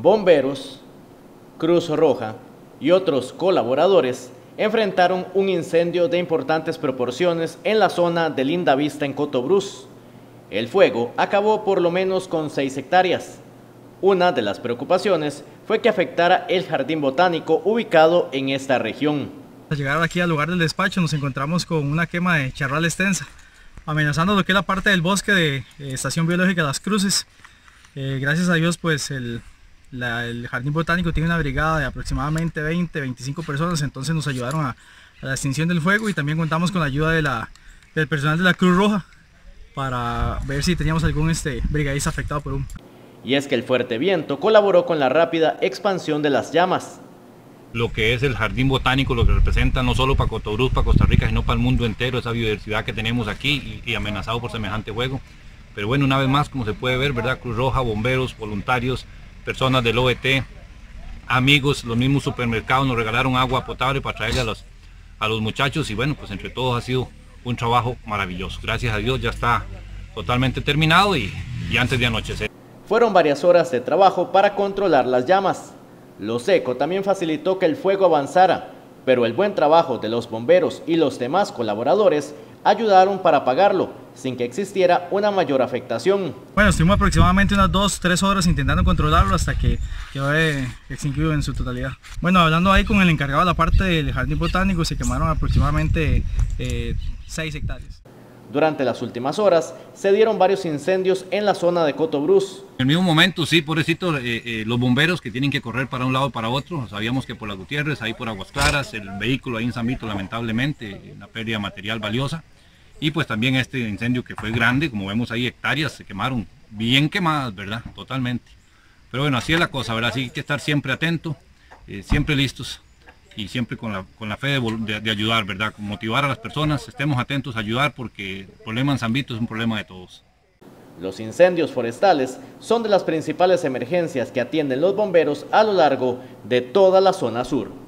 Bomberos, Cruz Roja y otros colaboradores enfrentaron un incendio de importantes proporciones en la zona de Linda Vista en Cotobruz. El fuego acabó por lo menos con 6 hectáreas. Una de las preocupaciones fue que afectara el jardín botánico ubicado en esta región. Al llegar aquí al lugar del despacho nos encontramos con una quema de charral extensa, amenazando lo que es la parte del bosque de eh, Estación Biológica Las Cruces. Eh, gracias a Dios pues el, el, jardín botánico tiene una brigada de aproximadamente 20, 25 personas, entonces nos ayudaron a, la extinción del fuego y también contamos con la ayuda de la, del personal de la Cruz Roja para ver si teníamos algún este, brigadista afectado por humo. Y es que el fuerte viento colaboró con la rápida expansión de las llamas lo que es el jardín botánico, lo que representa no solo para Cotobruz, para Costa Rica, sino para el mundo entero, esa biodiversidad que tenemos aquí y, amenazado por semejante juego. Pero bueno, una vez más, como se puede ver, ¿verdad? Cruz Roja, bomberos, voluntarios, personas del OET, amigos, los mismos supermercados nos regalaron agua potable para traerle a los, a los muchachos y bueno, pues entre todos ha sido un trabajo maravilloso. Gracias a Dios ya está totalmente terminado y, y antes de anochecer. Fueron varias horas de trabajo para controlar las llamas. Lo seco también facilitó que el fuego avanzara, pero el buen trabajo de los bomberos y los demás colaboradores ayudaron para apagarlo, sin que existiera una mayor afectación. Bueno, estuvimos aproximadamente unas 2-3 horas intentando controlarlo hasta que quedó extinguido en su totalidad. Bueno, hablando ahí con el encargado de la parte del jardín botánico, se quemaron aproximadamente 6 eh, hectáreas. Durante las últimas horas se dieron varios incendios en la zona de Cotobruz. En el mismo momento, sí, pobrecito, eh, eh, los bomberos que tienen que correr para un lado para otro. Sabíamos que por las Gutiérrez, ahí por Aguas Claras, el vehículo ahí en San Vito, lamentablemente, una pérdida material valiosa. Y pues también este incendio que fue grande, como vemos ahí, hectáreas se quemaron, bien quemadas, ¿verdad? Totalmente. Pero bueno, así es la cosa, ¿verdad? Así hay que estar siempre atento, eh, siempre listos y siempre con la, con la fe de, ayudar, ¿verdad? Motivar a las personas, estemos atentos a ayudar porque el problema en San Vito es un problema de todos. Los incendios forestales son de las principales emergencias que atienden los bomberos a lo largo de toda la zona sur.